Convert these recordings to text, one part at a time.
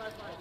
Bye-bye.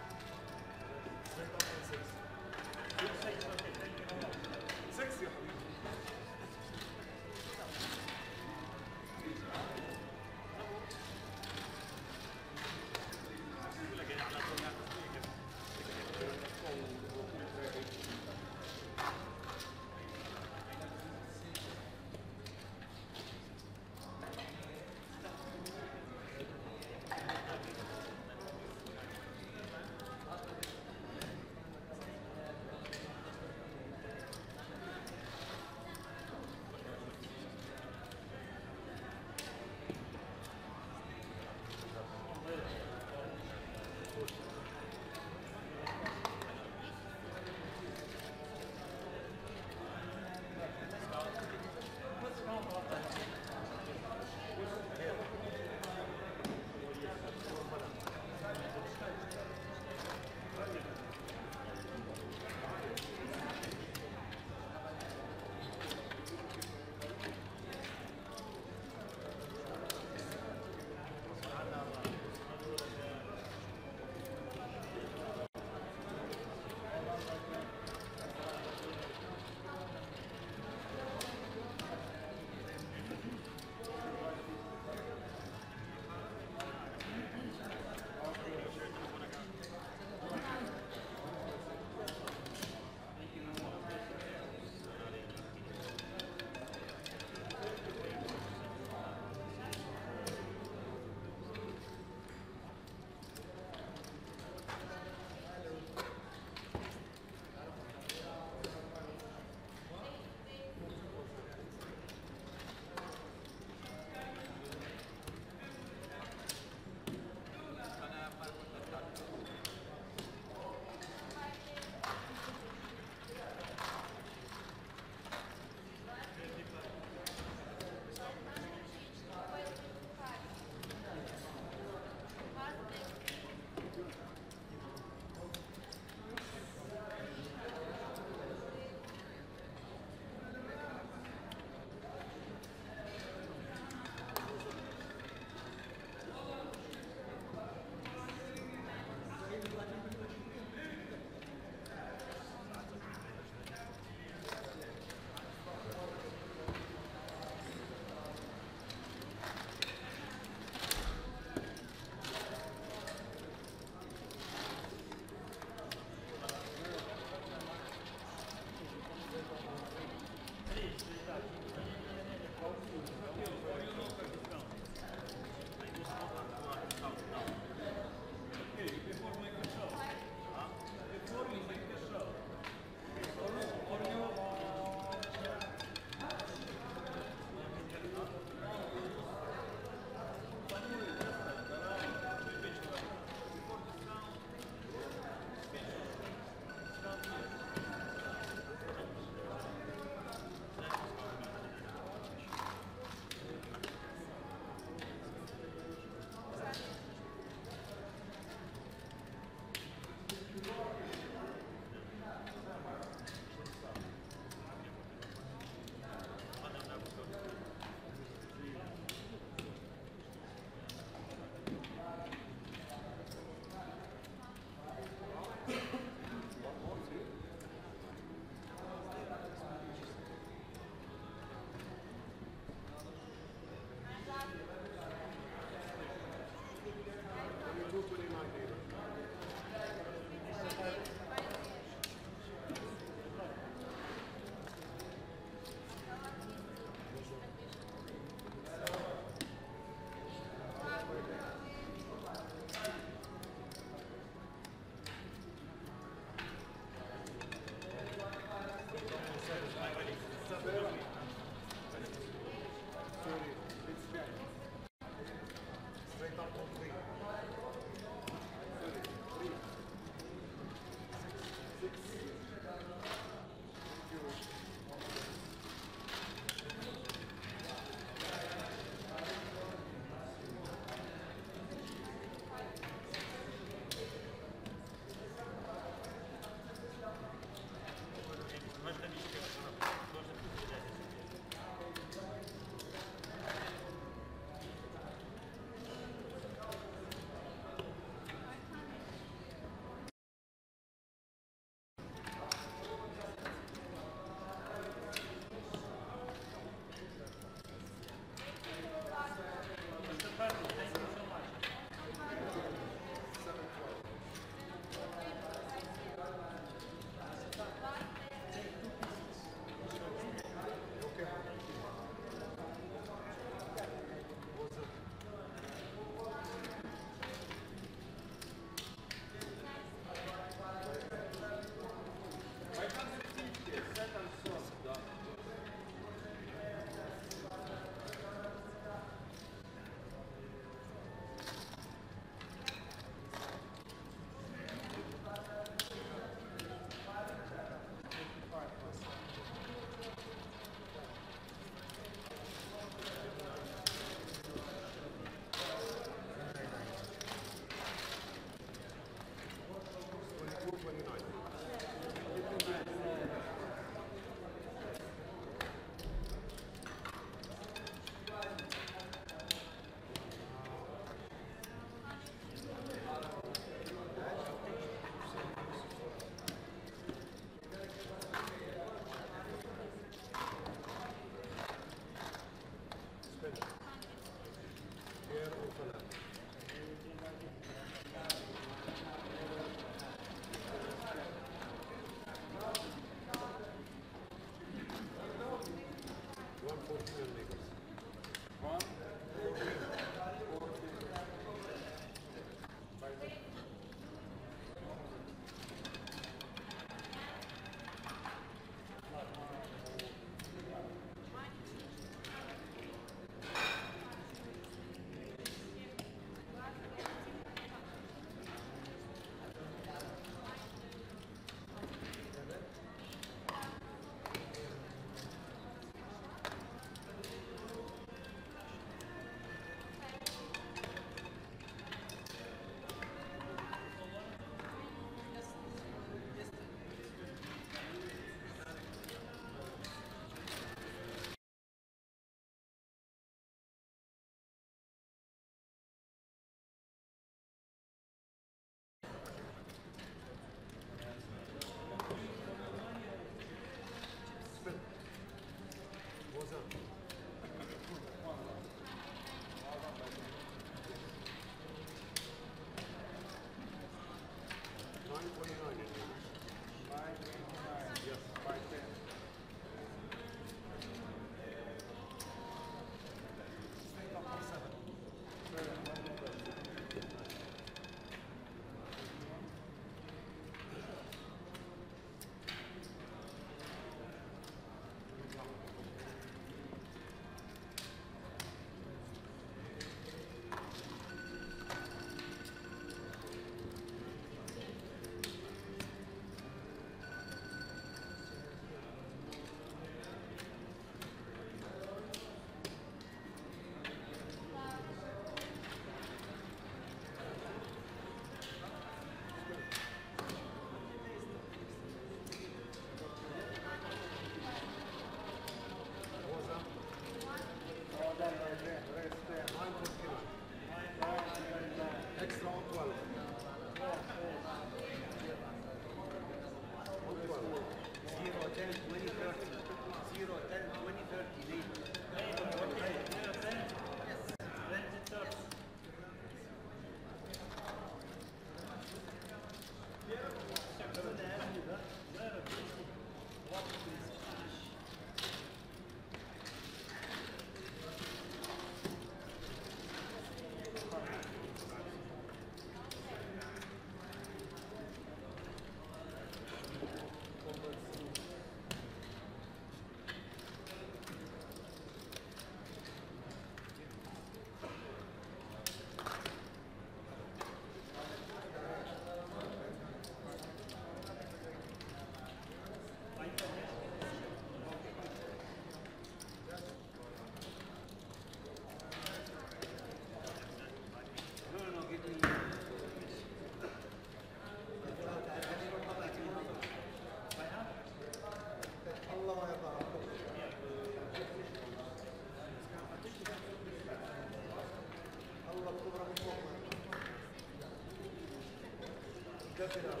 Wjeżdżał. Five.